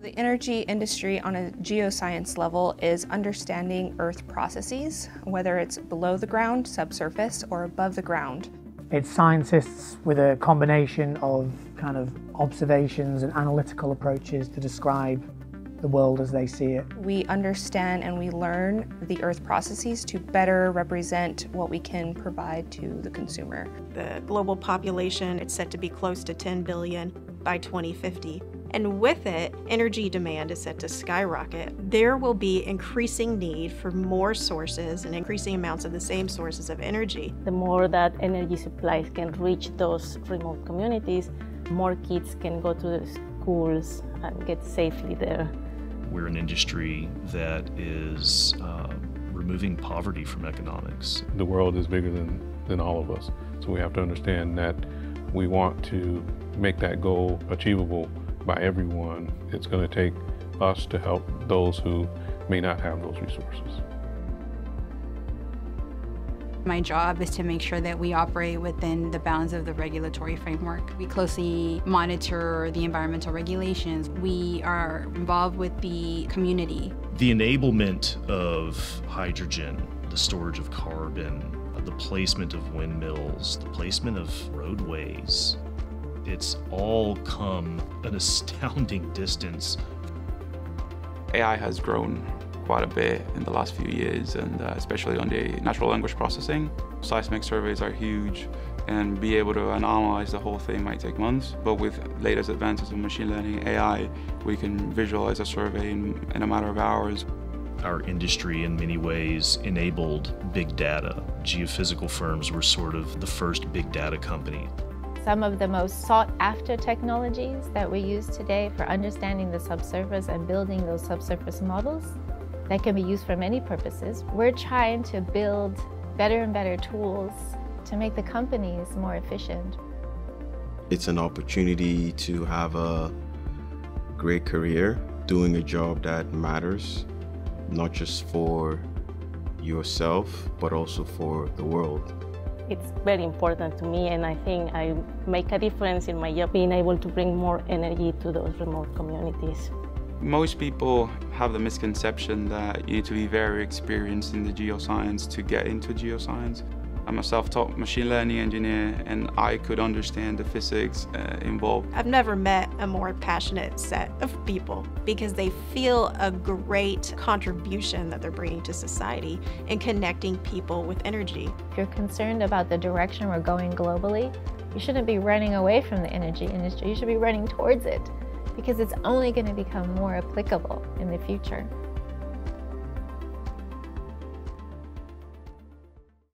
The energy industry on a geoscience level is understanding Earth processes, whether it's below the ground, subsurface, or above the ground. It's scientists with a combination of kind of observations and analytical approaches to describe the world as they see it. We understand and we learn the Earth processes to better represent what we can provide to the consumer. The global population is set to be close to 10 billion by 2050. And with it, energy demand is set to skyrocket. There will be increasing need for more sources and increasing amounts of the same sources of energy. The more that energy supplies can reach those remote communities, more kids can go to the schools and get safely there. We're an industry that is uh, removing poverty from economics. The world is bigger than, than all of us, so we have to understand that we want to make that goal achievable by everyone. It's going to take us to help those who may not have those resources. My job is to make sure that we operate within the bounds of the regulatory framework. We closely monitor the environmental regulations. We are involved with the community. The enablement of hydrogen, the storage of carbon, the placement of windmills, the placement of roadways, it's all come an astounding distance. AI has grown quite a bit in the last few years, and uh, especially on the natural language processing. Seismic surveys are huge, and be able to analyze the whole thing might take months. But with latest advances in machine learning, AI, we can visualize a survey in, in a matter of hours. Our industry, in many ways, enabled big data. Geophysical firms were sort of the first big data company some of the most sought after technologies that we use today for understanding the subsurface and building those subsurface models that can be used for many purposes. We're trying to build better and better tools to make the companies more efficient. It's an opportunity to have a great career doing a job that matters, not just for yourself, but also for the world. It's very important to me and I think I make a difference in my job being able to bring more energy to those remote communities. Most people have the misconception that you need to be very experienced in the geoscience to get into geoscience. I'm a self-taught machine learning engineer and I could understand the physics uh, involved. I've never met a more passionate set of people because they feel a great contribution that they're bringing to society in connecting people with energy. If you're concerned about the direction we're going globally, you shouldn't be running away from the energy industry, you should be running towards it because it's only going to become more applicable in the future.